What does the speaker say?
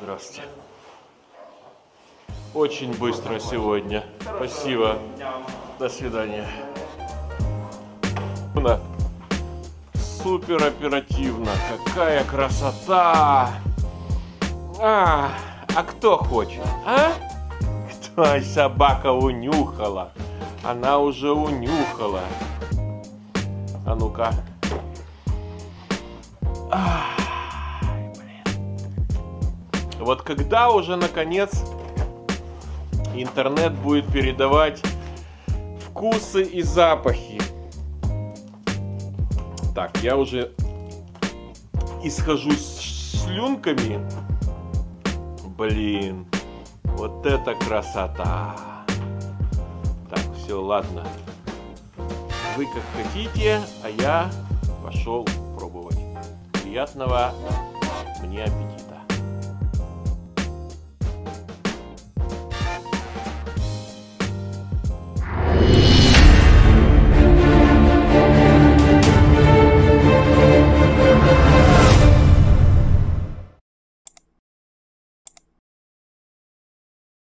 Здравствуйте. Очень быстро сегодня. Спасибо. До свидания. Супер оперативно. Какая красота. А, а кто хочет, а? Кто собака унюхала? Она уже унюхала. А ну-ка. Блин. Вот когда уже наконец интернет будет передавать вкусы и запахи. Так, я уже исхожу с слюнками. Блин, вот это красота. Так, все, ладно. Вы как хотите, а я пошел пробовать. Приятного мне аппетита.